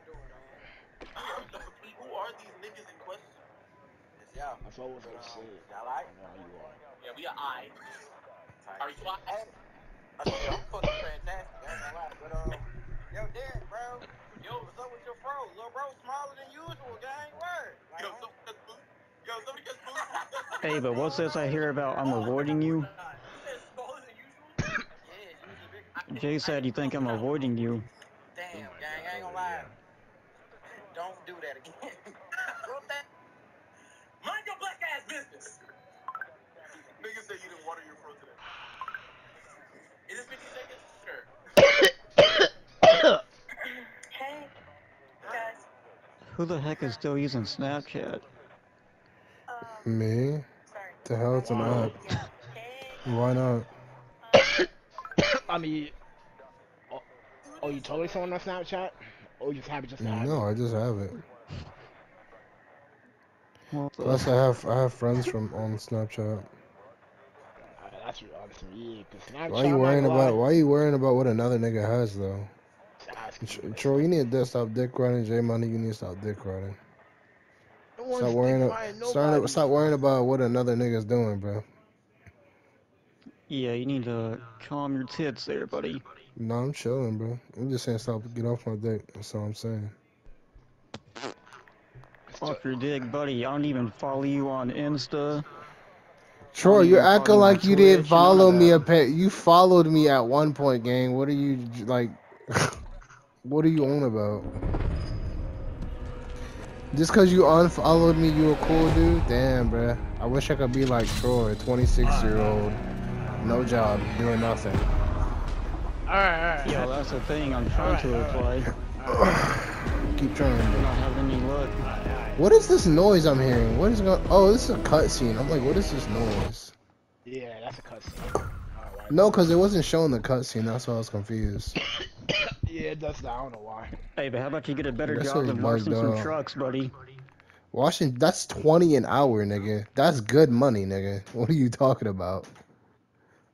y'all doing, man? Who are these niggas in question? It's y'all. That's what was gonna say. Y'all like? I know how you are. Yeah, we are I. Are you I? Hey, I said, I'm fucking fantastic. I ain't gonna. But, um, yo, Derek, bro. Yo, what's up with your fro? Little bro smaller than usual, gang. Word. Like, Yo, I'm- somebody gets booed. Yo, somebody gets booed. Hey, but what's this I hear about I'm avoiding you? You said smaller than usual? yeah, it's usually big. Jay said you think I'm avoiding you. Damn, gang, I ain't gonna lie. Don't do that again. Whoop that. Mind your black ass business. Niggas say you didn't water your fro today. Is this 50 seconds? Sure. Hey, guys. Who the heck is still using Snapchat? Um, Me? sorry. The hell it's an app. Why not? I mean, oh, oh, you totally someone on Snapchat? Or you just have it just to No, I just have it. What Plus, I have I have friends from on Snapchat. Uh, that's your yeah, Snapchat. Why you worrying about Why are you worrying about what another nigga has though? just asking Tr- you, Troy, you need to stop dick riding. J Money, you need to stop dick riding. No Stop worrying. dick About, riding start, stop worrying about what another nigga's doing, bro. Yeah, you need to calm your tits there, buddy. No, I'm chilling, bro. I'm just saying stop. Get off my dick. That's all I'm saying. Fuck your dick, buddy. I don't even follow you on Insta. Troy, you're acting like you didn't Twitch, none of follow me. that. A pet. You followed me at one point, gang. What are you like? what are you on about? Just cause you unfollowed me, you a cool dude? Damn, bruh. I wish I could be like Troy, 26 year old, no job, doing nothing. Alright, alright. Yo, that's the thing. I'm trying to reply. Keep trying. I'm not having any luck. What is this noise I'm hearing? What is going? Oh, this is a cutscene. I'm like, what is this noise? Yeah, that's a cutscene. Alright. No, cause it wasn't showing the cutscene. That's why I was confused. Yeah, that's does that. I don't know why. Hey, but how about you get a better That's job what than bugged washing some trucks, buddy? Washing that's 20 an hour, nigga. That's good money, nigga. What are you talking about?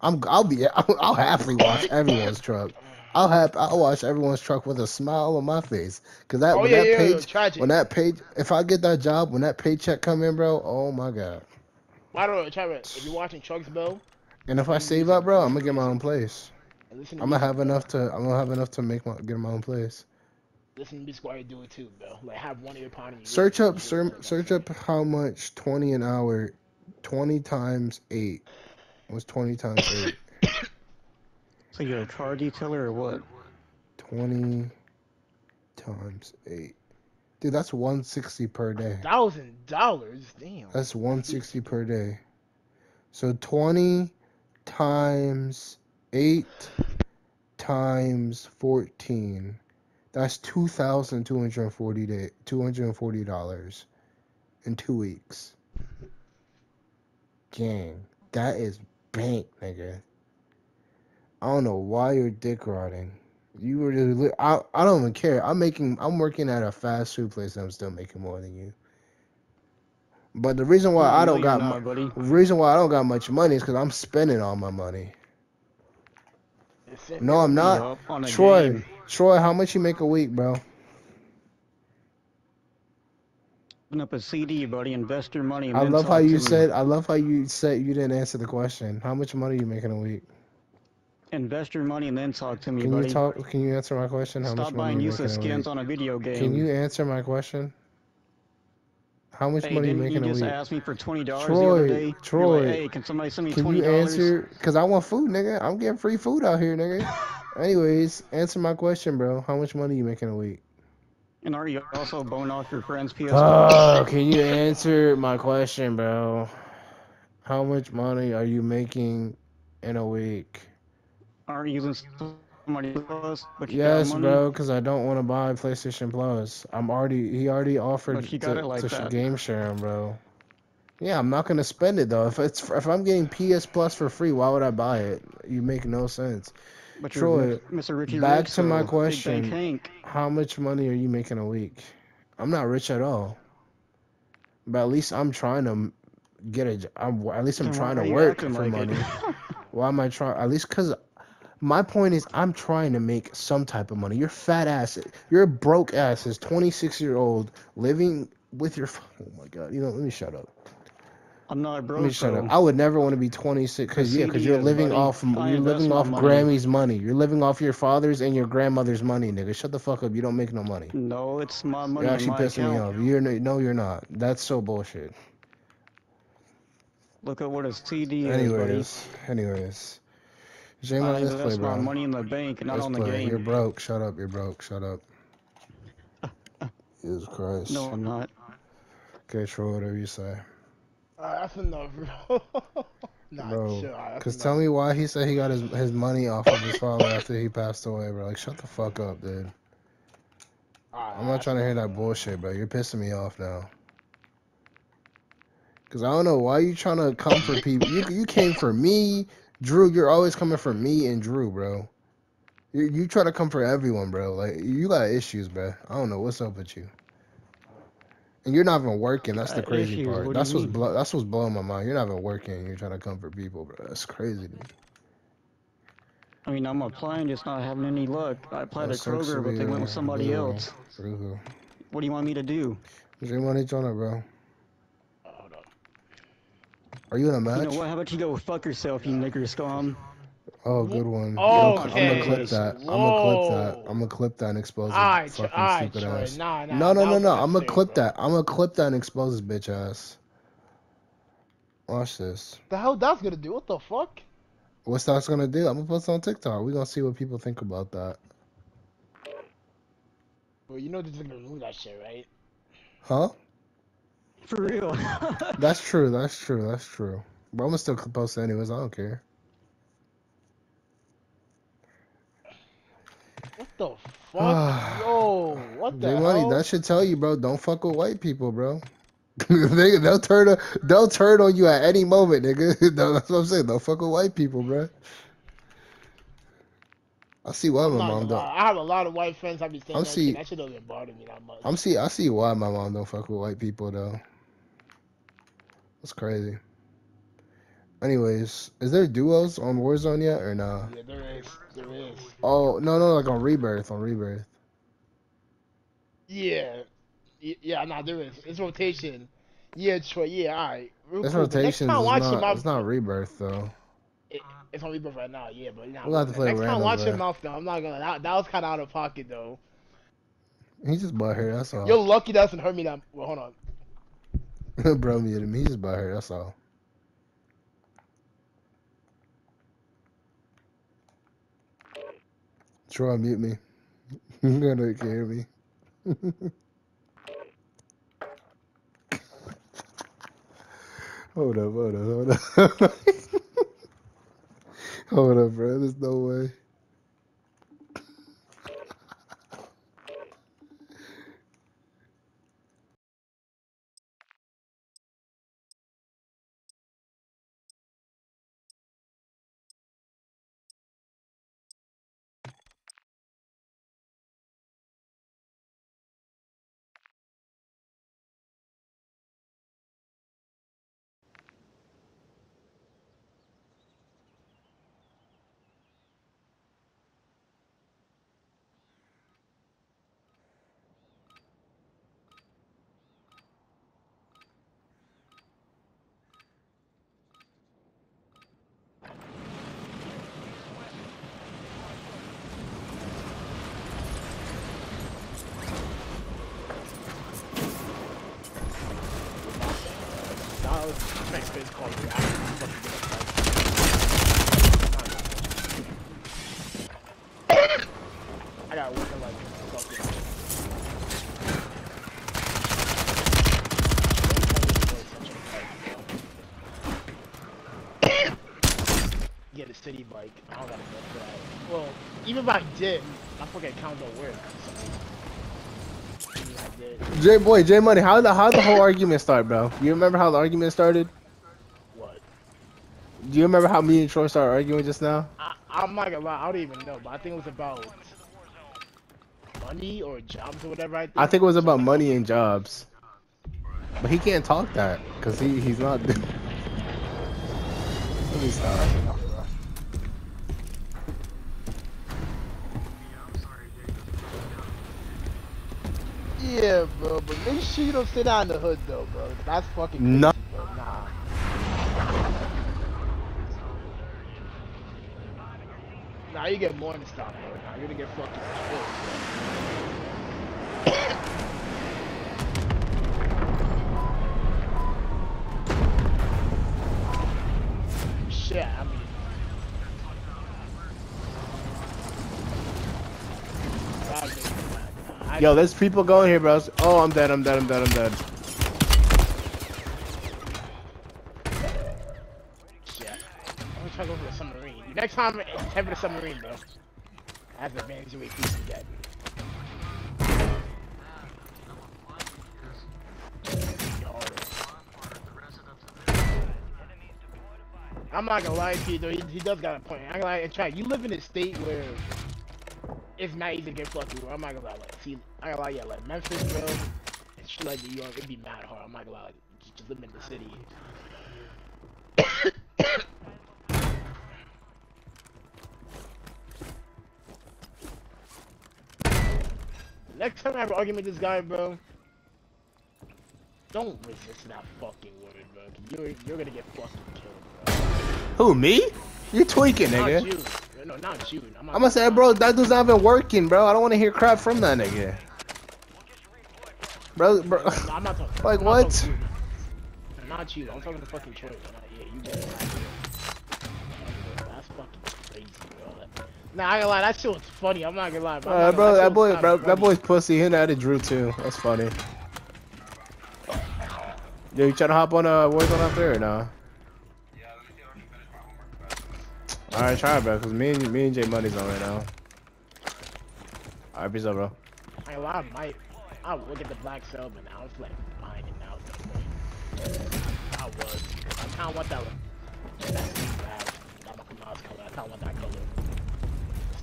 I'm, I'll be, I'll, I'll happily wash everyone's truck. I'll have, I'll wash everyone's truck with a smile on my face. Cause that, Oh when yeah, that yeah, page, tragic. when that page, if I get that job, when that paycheck come in, bro, oh my god. By the way, Trevor, if you're watching trucks, bro. And if I save up, bro, I'm gonna get my own place. Listen to I'm gonna have enough to, I'm gonna have enough to make my, get my own place. Listen to me, Squire, do it too, bro. Like have one ear upon you. Search up, to ser- search up how much 20 an hour, 20 times eight was 20 times eight. So you're a car detailer or what? 20 times 8. Dude, that's 160 per day. Thousand dollars, damn. That's 160 per day. So 20 times 8 times 14. That's 2,240 day, $240 in 2 weeks. Gang, that is bank, nigga. I don't know why you're dick riding. You were just, li- I, I don't even care. I'm making I'm working at a fast food place and I'm still making more than you. But the reason why No, I don't got not, mu- reason why I don't got much money is because I'm spending all my money. No, I'm not. Yup, on a Troy, game. Troy, how much you make a week, bro? Open up a CD, buddy. Invest your money. I love how you me. said. I love how you said you didn't answer the question. How much money you making a week? Invest your money and then talk to me, Can buddy. you talk? Can you answer my question? How Stop much money buying useless skins on a video game. Can you answer my question? How much Hey, money you making you a just week? ask me for twenty dollars the Troy, other day? Troy, like, hey, can somebody send me Can twenty you answer? Cause I want food, nigga. I'm getting free food out here, nigga. Anyways, answer my question, bro. How much money you making a week? And are you also bone off your friend's PS4? Oh, can you answer my question, bro? How much money are you making in a week? Aren't you using plus? But Yes, bro, because I don't want to buy PlayStation Plus. I'm already he already offered you to, like to game share bro. Yeah, I'm not gonna spend it though. If it's if I'm getting PS Plus for free, why would I buy it? You make no sense. But Troy, Mr. Richie back Rich, to my question. How much money are you making a week? I'm not rich at all, but at least I'm trying to get a. I'm at least I'm trying to work for like money. Why am I trying? At least cause, My point is, I'm trying to make some type of money. You're fat ass. You're a broke ass. Is 26 year old living with your. Oh my god. You know, let me shut up. I'm not Let broke. me shut up. I would never want to be 26 because yeah, because you're living buddy. off. I You're living off money. Grammy's money. You're living off your father's and your grandmother's money, nigga. Shut the fuck up. You don't make no money. No, it's my money. You're actually pissing me off. You're no, no, you're not. That's so bullshit. Look at what a CD is, buddy. Anyways, anyways. J I Money, let's play, my bro. money in the bank, not Let's on the play. game. You're broke. Shut up. You're broke. Shut up. Jesus Christ. No, I'm not. Okay, Troy, whatever you say. Uh, that's enough, bro. nah, Bro, chill. alright, Cause enough. tell me why he said he got his his money off of his father after he passed away, bro. Like, shut the fuck up, dude. Alright, I'm not trying to hear that bullshit, bro. You're pissing me off now. Cause I don't know why you trying to come for people. You you came for me, Drew. You're always coming for me and Drew, bro. You you try to come for everyone, bro. Like you got issues, bro. I don't know what's up with you. And you're not even working. That's the crazy issues? part. What That's what's blow, that's what's blowing my mind. You're not even working. You're trying to come for people, bro. That's crazy. Dude. I mean, I'm applying, just not having any luck. I applied That to Kroger, but they went with somebody else. Boo-hoo. What do you want me to do? J Money Jonah, bro. Hold up. Are you in a You match? know what? How about you go fuck yourself, you nigger scum? Oh, good one. Oh, I'm gonna clip that. I'm gonna clip that. I'm gonna clip that and expose his Alright, fucking alright, stupid Troy. ass. Nah, nah. No, no, no, no. I'm gonna clip bro. that. I'm gonna clip that and expose his bitch ass. Watch this. The hell that's gonna do? What the fuck? What's that's gonna do? I'm gonna post it on TikTok. We're gonna see what people think about that. Well, you know they're just gonna remove that shit, right? Huh? For real. That's true. That's true. That's true. But I'm gonna still post it anyways. I don't care. What the fuck? Yo, what the J hell? Money, that should tell you, bro. Don't fuck with white people, bro. they they'll turn a, they'll turn on you at any moment, nigga. That's what I'm saying. Don't fuck with white people, bro. I see why I'm my mom don't. I have a lot of white friends. I be saying I'm that see- shit. That shit doesn't bother me that much. I'm see I see why my mom don't fuck with white people though. That's crazy. Anyways, is there duos on Warzone yet or nah? Yeah, there is. There is. Oh no no like on Rebirth on Rebirth. Yeah. Yeah, nah, there is. It's rotation. Yeah, Troy. Yeah, all right. Real This cool, next rotation time is watching not my, it's not Rebirth though. It, it's on Rebirth right now. Yeah, but nah, We'll have to play next time watching bro. mouth though, I'm not gonna. That, that was kind of out of pocket though. He just bought her. That's all. You're lucky that doesn't hurt me that. Well, hold on. Bro muted him. He just bought her. That's all. Troy, mute me. You're gonna hear me. hold up, hold up, hold up. hold up, bro. There's no way. Space called me. I. I gotta work on fucking. Get a city bike. I don't gotta go for that. Well, even if I did, my fucking account don't work. I. J boy, J Money, how the how the whole argument start, bro? You remember how the argument started? Do you remember how me and Troy started arguing just now? I, am not gonna lie, I don't even know, but I think it was about money or jobs or whatever. I think, I think it was about money and jobs. But he can't talk that because he he's not. Let me stop. Yeah, bro, but make sure you don't sit down in the hood though, bro. That's fucking. Crazy. No. You get more than stop, bro. Nah, you're gonna get fucking killed. Shit, I mean. Yo, there's people going here, bros. Oh, I'm dead. I'm dead. I'm dead. I'm dead. Shit. I'm gonna try to go for the submarine. Next time, head for the submarine, bro. That's the advantage of piece of dead. I'm not gonna lie to you though, he, he does got a point. I'm gonna lie, try. You live in a state where it's not easy to get fucked with. I'm not gonna lie. Like, see, I gotta lie, yeah, like Memphis, bro, and shit like New York, it'd be mad hard. I'm not gonna lie, like, just, just living in the city. Next time I have an argument with this guy, bro, don't resist that fucking word, bro. You're, you're gonna get fucking killed, bro. Who, me? You're tweaking, Not nigga. you. No, not you. I'm, not I'm gonna say, bro, that dude's not even working, bro. I don't want to hear crap from that nigga. Bro, bro. No, I'm not talking. Like I'm not what? talking to you. I'm not you. I'm talking to fucking Troy. Yeah, you get it. Nah, I ain't gonna lie. That shit was funny. I'm not gonna lie. Bro, Uh, bro, lie, that shit boy, was bro, that boy's pussy. He at Drew too. That's funny. Yo, you trying to hop on a Warzone out there or no? Yeah, let me already finish my homework fast. All right, try it, bro. Cause me and me and Jay Money's on right now. All right, peace out, bro. I ain't gonna lie. I might. I would look at the black cell, but now it's like behind it now. I was. I kind of want that. One. That's bad. That color. I kind of want that color. It's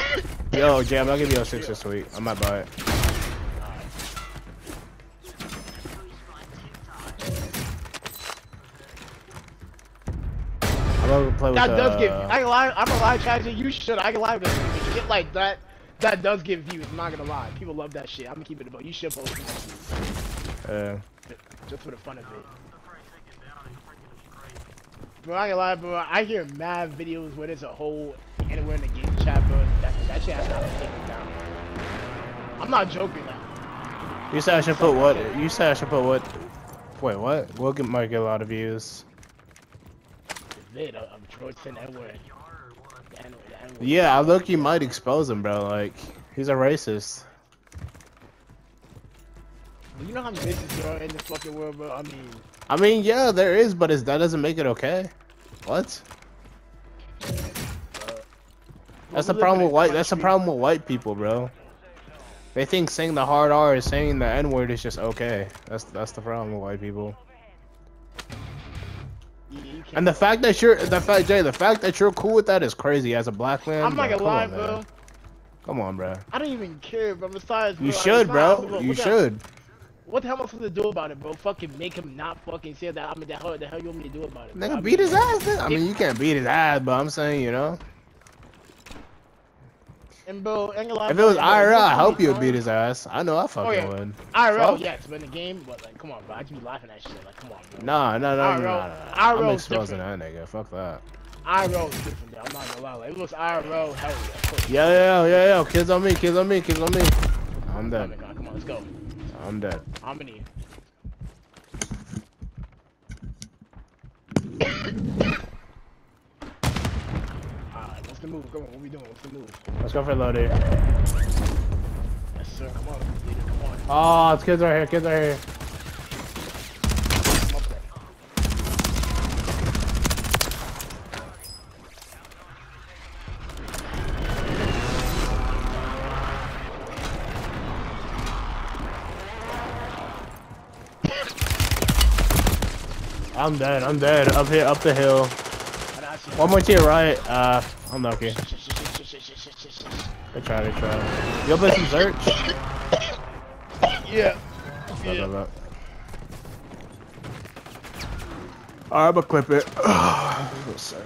tough. Yo, Jam, I'll give you a six this week. I might buy it. I'm play with That does give. uh, I can lie. I'm gonna lie, Chad. You should. I can lie with this. Shit like that. That does give views. I'm not gonna lie. People love that shit. I'm gonna keep it about. You should post uh, just for the fun of it. Bro, I can lie, bro. I hear mad videos where there's a hole anywhere in the game chat. That, that shit has not been taken down. I'm not joking now. You said I should put what? You said I should put what? Wait, what? We'll get might get a lot of views. Vid of, of Troy saying that word. The N-word, the N-word. Yeah, I look. You might expose him, bro. Like he's a racist. You know how many bitches there are in this fucking world, bro? I mean, I mean, yeah, there is, but it's, that doesn't make it okay. What? That's the problem with white. That's the problem with white people, bro. They think saying the hard R is saying the N word is just okay. That's that's the problem with white people. you- you can't- And the fact that you're the fact Jay, the fact that you're cool with that is crazy as a black man. I'm not bro. gonna lie, on, bro. man. Come on, bro. I don't even care, bro. Besides, bro, You should, bro. not- You what the- should. What the hell am I supposed to do about it, bro? Fucking make him not fucking say that. I mean, the hell, the hell you want me to do about it? bro? I Nigga, mean, beat his ass. Then. I mean, you can't beat his ass, but I'm saying, you know, And ain't if it was IRL, I hope you would beat his ass. I know I fucking oh, yeah. would. IRL, Fuck. yes, but in the game, but like, come on, bro. I just be laughing at shit. Like, come on, bro. Nah, no, no, IRL no, no. I'm exposing different. that nigga. Fuck that. IRL is different, though. I'm not gonna lie. Like, it was IRL, hell yeah. Yeah, yeah, yeah, yeah. Kids on me, kids on me, kids on me. I'm Come dead. on, God, come on, let's go. I'm dead. How many? Alright, what's the move? Come on, what we doing? What's the move? Let's go for loaded. Yes, sir. Come on, leader, come on. Oh, it's kids right here. Kids right here. Come up there. I'm dead. I'm dead. Up here, up the hill. And I see- One more to your right. Uh, I'm not okay. They try, they try. You open some search. Yeah. yeah. Alright, I'm gonna clip it. Sorry.